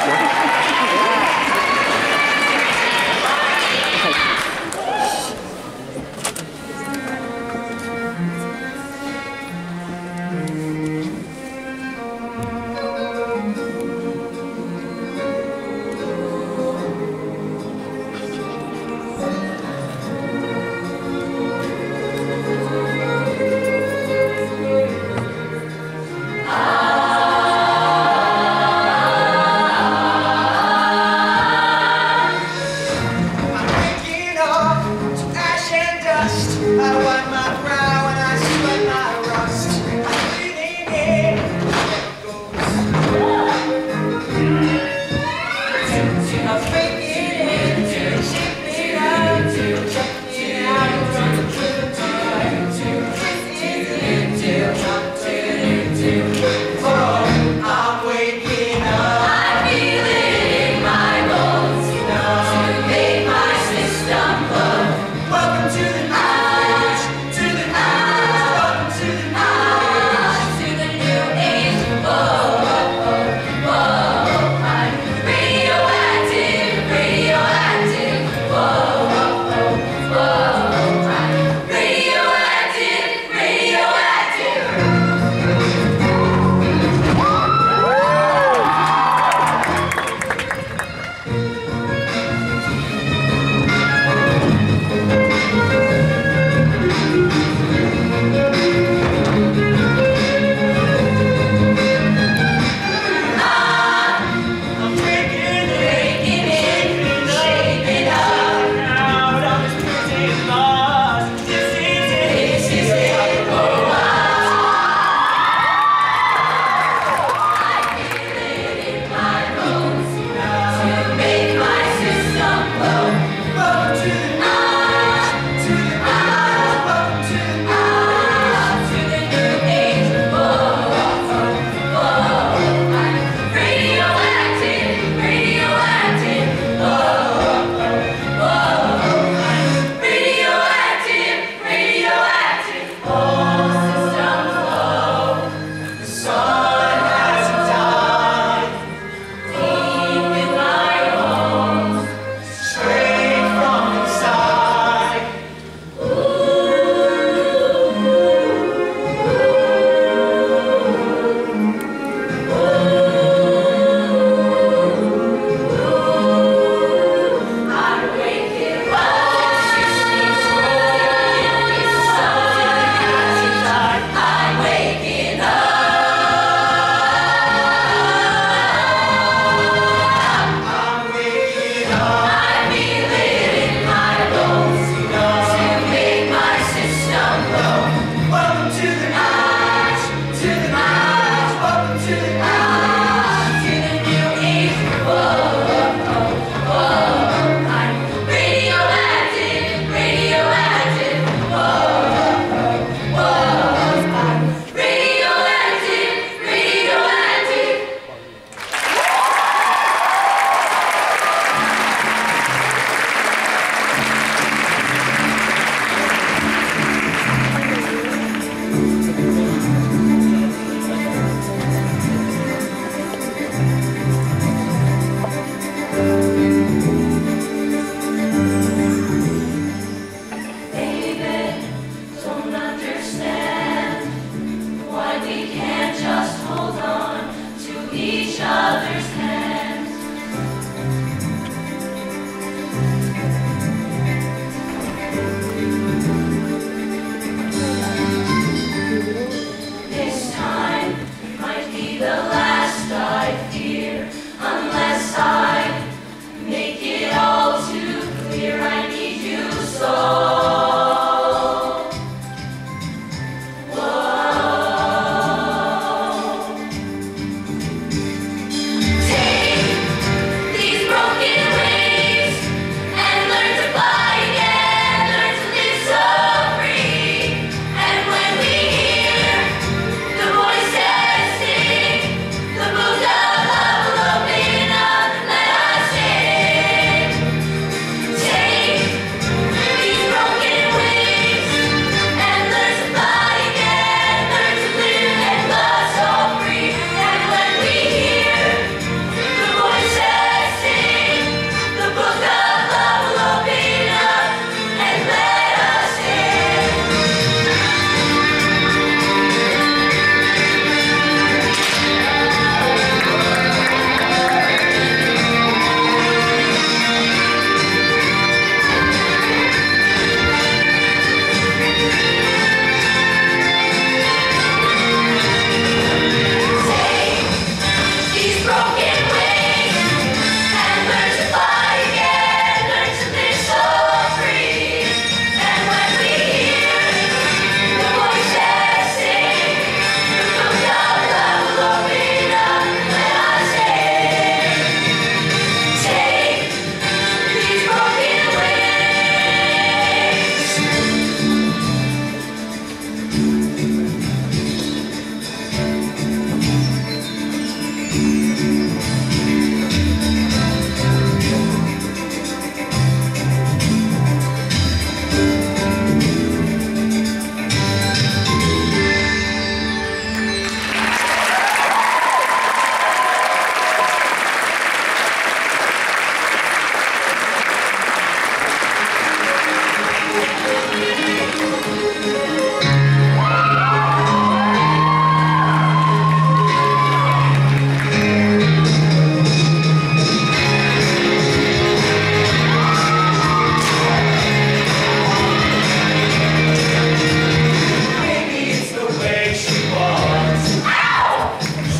Same stuff,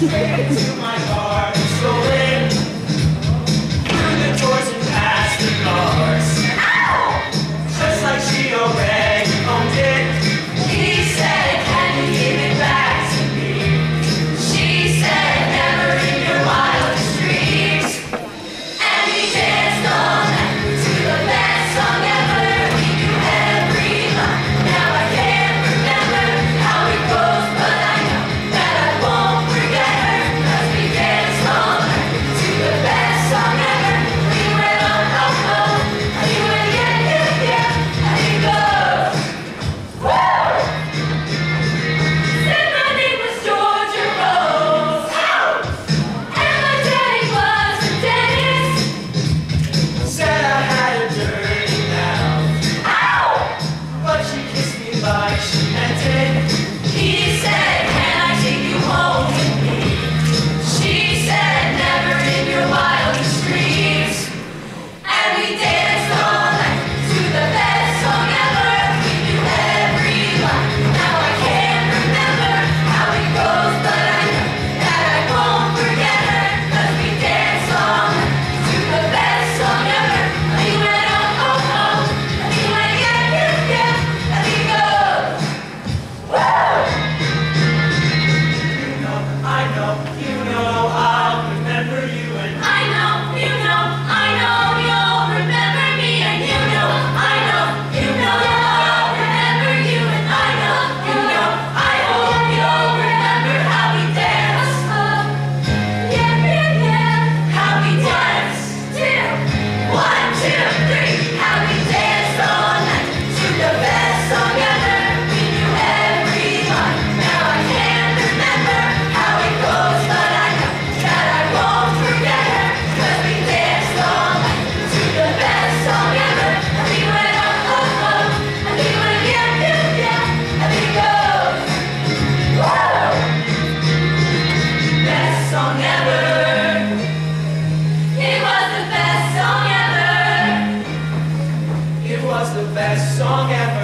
Thank you. song after